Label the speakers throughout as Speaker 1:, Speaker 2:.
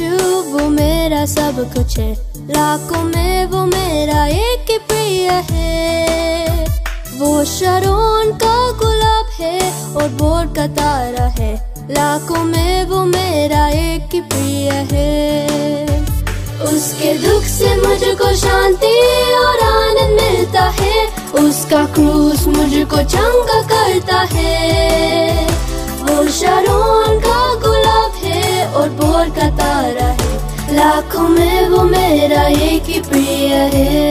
Speaker 1: मेरा सब कुछ है। लाखों में वो मेरा एक प्रिय है। वो शरोन का गुलाब है और बोर का तारा है। लाखों में वो मेरा एक प्रिय है। उसके दुख से मुझको शांति और आनंद मिलता है। उसका क्रूस मुझको चंगा करता लाखों में वो मेरा एक ही प्रिय है।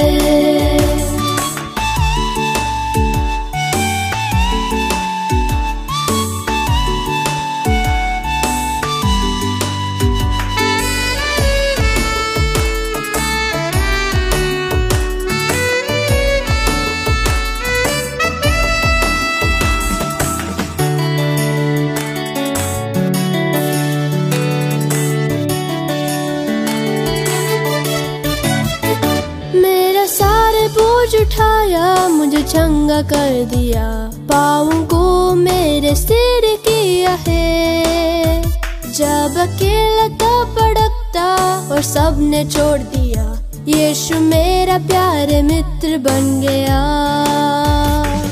Speaker 1: उठाया मुझे चंगा कर दिया। पाँव को मेरे सिर किया है। जब अकेला था पड़कता और सबने छोड़ दिया, यीशु मेरा प्यारे मित्र बन गया।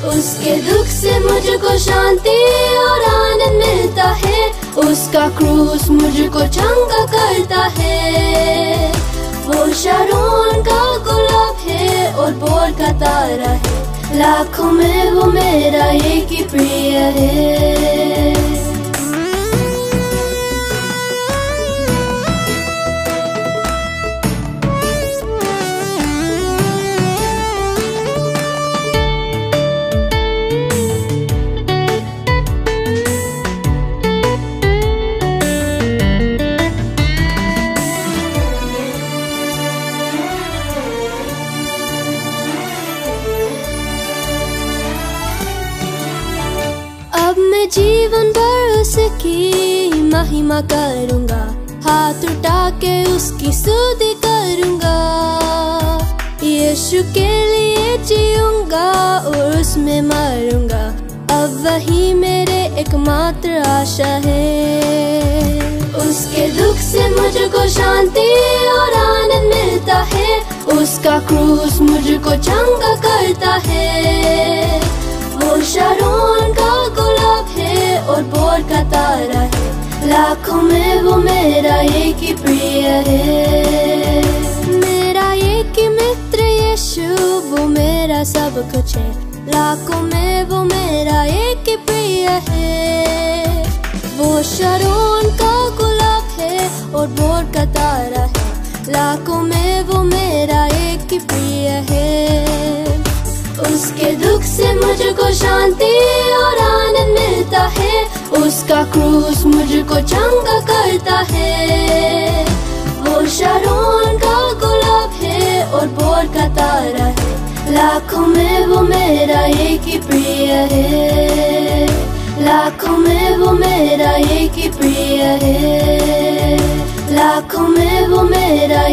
Speaker 1: उसके दुख से मुझको शांति और आनंद मिलता है। उसका क्रूस मुझको चंगा करता है। वो शरोन का और कतारा है। लाखों में वो मेरा एक ही प्रिय है। जीवन भर उसकी महिमा करूँगा। हाथ उठा के उसकी स्तुति करूँगा। यीशु के लिए जीऊँगा और उसमें मरूँगा। अब वही मेरे एकमात्र आशा है। उसके दुख से मुझको शांति और आनंद मिलता है। उसका क्रूस मुझको चंगा करता है। वो शरोन तारा है। लाखों में वो मेरा एक ही प्रिय है। मेरा एक ही मित्र यीशु, वो मेरा सब कुछ है। लाखों में वो मेरा एक ही प्रिय है। वो शरोन का गुलाब है और बोर का तारा है। लाखों में वो मेरा एक ही प्रिय है। उसका क्रूस मुझको चंगा करता है। वो शरोन का गुलाब है और बोर का तारा है। लाखों में वो मेरा एक ही प्रिय है। लाखों में वो मेरा एक ही प्रिय है। लाखों में वो मेरा